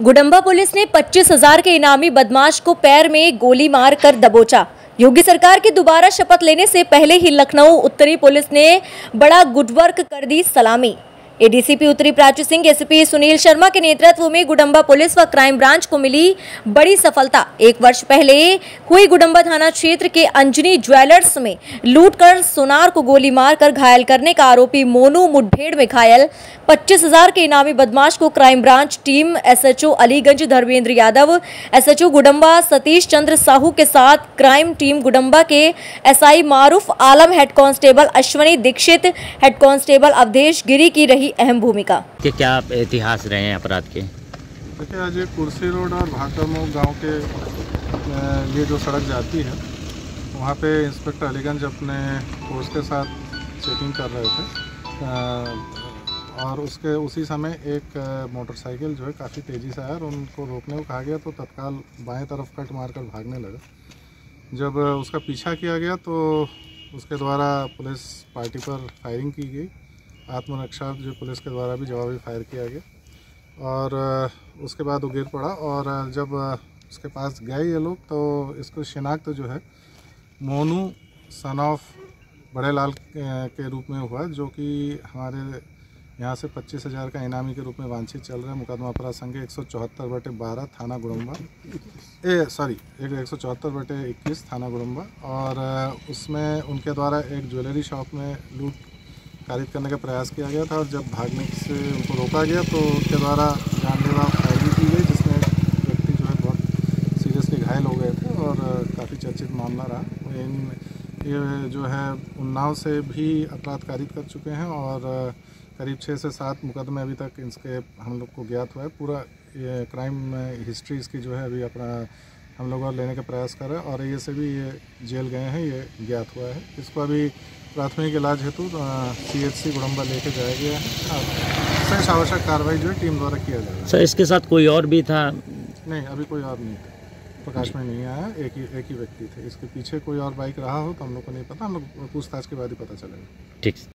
Gudamba police ने पच्चीस हज़ार के इनामी बदमाश को पैर में गोली मार कर दबोचा। योगी सरकार की दोबारा शपथ लेने से पहले ही लखनऊ उत्तरी पुलिस ने बड़ा गुडवर्क कर दी सलामी। एडीसीपी उत्तरी प्राची सिंह, एसपी सुनील शर्मा के नेतृत्व में गुडम्बा पुलिस व क्राइम ब्रांच को मिली बड़ी सफलता। एक वर्ष पहले हुई गुडम्बा थाना क्षेत्र के अंजनी ज्वेलर्स में लूटकर सोनार को गोली मारकर घायल करने का आरोपी मोनू मुठभेड़ में घायल। पच्चीस हज़ार के इनामी बदमाश को crime branch team SHO Aliganj, Dharmendra Yadav, SHO Gudamba Satish Chandra Sahu के साथ क्राइम टीम गुडम्बा के SI Maruf Alam, head constable Ashwani Dixit, head constable Avdhesh Giri की रही अहम भूमिका। के क्या इतिहास रहे हैं अपराध के? देखिए आज ये कुर्सी रोड और भाकरमो गाँव के लिए जो सड़क जाती है वहाँ पे इंस्पेक्टर अलीगंज अपने फोर्स के साथ चेकिंग कर रहे थे। और उसके उसी समय एक मोटरसाइकिल जो है काफ़ी तेज़ी से आया और उनको रोकने को कहा गया तो तत्काल बाएँ तरफ़ कट मारकर भागने लगा। जब उसका पीछा किया गया तो उसके द्वारा पुलिस पार्टी पर फायरिंग की गई। आत्मरक्षा जो पुलिस के द्वारा भी जवाबी फायर किया गया। और उसके बाद वो गिर पड़ा और जब उसके पास गए ये लोग तो इसको शिनाख्त तो जो है, मोनू सन ऑफ़ बड़े लाल के रूप में हुआ, जो कि हमारे यहाँ से पच्चीस हज़ार का इनामी के रूप में वांछित चल रहा है। मुकदमा अपराध संघ एक सौ चौहत्तर बटे बारह, थाना गुड़म्बा ए सॉरी एक एक सौ चौहत्तर बटे इक्कीस, थाना गुड़म्बा और उसमें उनके द्वारा एक ज्वेलरी शॉप में लूट कारित करने का प्रयास किया गया था और जब भागने से उनको रोका गया तो उसके द्वारा जानलेवा फायरिंग की गई, जिसमें व्यक्ति जो है बहुत सीरियसली घायल हो गए थे और काफ़ी चर्चित मामला रहा। इन, ये जो है उन्नाव से भी अपराध कारित कर चुके हैं और करीब छः से सात मुकदमे अभी तक इसके हम लोग को ज्ञात हुआ है। पूरा ये क्राइम हिस्ट्री इसकी जो है अभी अपना हम लोग और लेने का प्रयास कर रहे हैं और ये से भी ये जेल गए हैं, ये ज्ञात हुआ है। इसको अभी प्राथमिक इलाज हेतु सी एच सी गुड़म्बा लेके जाया गया है। शेष आवश्यक कार्रवाई जो है टीम द्वारा किया जाएगा। सर इसके साथ कोई और भी था? नहीं अभी कोई और नहीं था। प्रकाश में नहीं आया एक ही एक ही व्यक्ति थे। इसके पीछे कोई और बाइक रहा हो तो हम लोग को नहीं पता हम लोग पूछताछ के बाद ही पता चलेगा। ठीक।